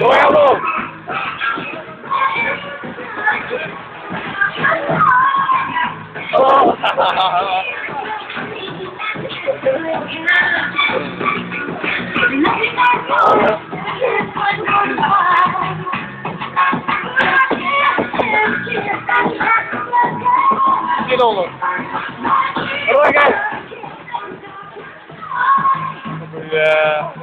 Doyalım. Gel oğlum. Ya.